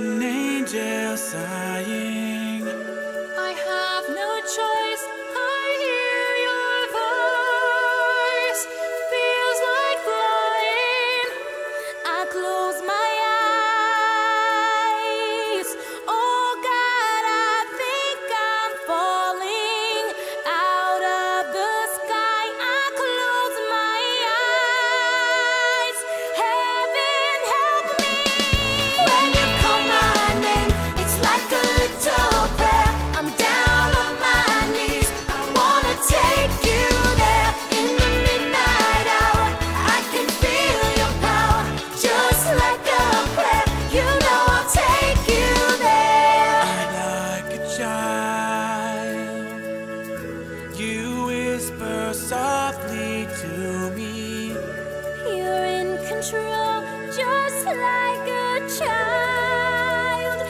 an angel sighing. I have no choice. Whisper softly to me. You're in control, just like a child.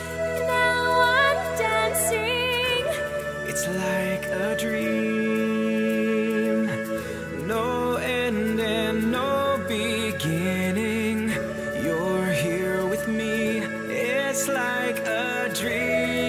Now I'm dancing. It's like a dream, no end and no beginning. You're here with me, it's like a dream.